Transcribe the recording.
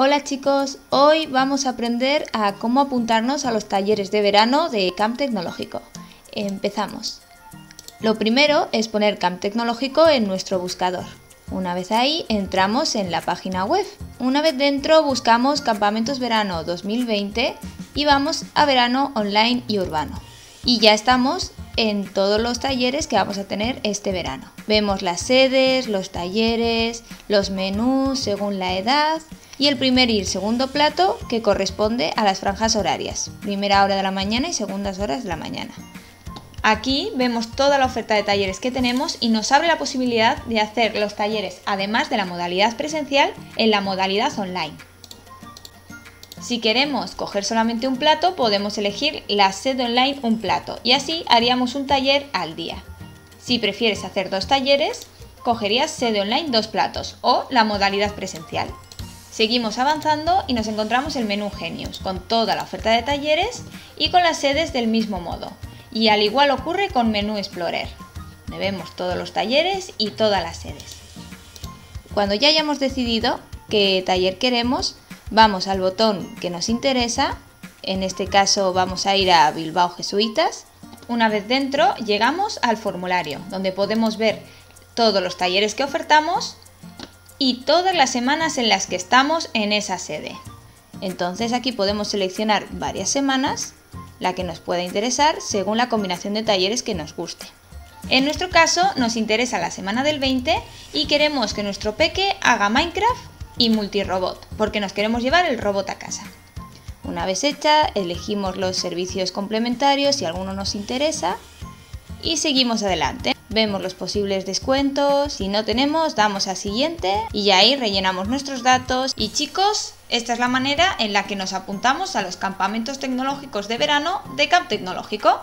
Hola chicos, hoy vamos a aprender a cómo apuntarnos a los talleres de verano de Camp Tecnológico. Empezamos. Lo primero es poner Camp Tecnológico en nuestro buscador. Una vez ahí, entramos en la página web. Una vez dentro, buscamos Campamentos Verano 2020 y vamos a Verano Online y Urbano. Y ya estamos en todos los talleres que vamos a tener este verano. Vemos las sedes, los talleres, los menús según la edad y el primer y el segundo plato que corresponde a las franjas horarias, primera hora de la mañana y segundas horas de la mañana. Aquí vemos toda la oferta de talleres que tenemos y nos abre la posibilidad de hacer los talleres, además de la modalidad presencial, en la modalidad online. Si queremos coger solamente un plato, podemos elegir la sede online un plato y así haríamos un taller al día. Si prefieres hacer dos talleres, cogerías sede online dos platos o la modalidad presencial. Seguimos avanzando y nos encontramos el menú Genius, con toda la oferta de talleres y con las sedes del mismo modo. Y al igual ocurre con Menú Explorer. Vemos todos los talleres y todas las sedes. Cuando ya hayamos decidido qué taller queremos, vamos al botón que nos interesa. En este caso vamos a ir a Bilbao Jesuitas. Una vez dentro llegamos al formulario, donde podemos ver todos los talleres que ofertamos y todas las semanas en las que estamos en esa sede. Entonces aquí podemos seleccionar varias semanas, la que nos pueda interesar según la combinación de talleres que nos guste. En nuestro caso nos interesa la semana del 20 y queremos que nuestro peque haga Minecraft y multirobot, porque nos queremos llevar el robot a casa. Una vez hecha, elegimos los servicios complementarios si alguno nos interesa y seguimos adelante. Vemos los posibles descuentos, si no tenemos damos a siguiente y ahí rellenamos nuestros datos y chicos, esta es la manera en la que nos apuntamos a los campamentos tecnológicos de verano de Camp Tecnológico.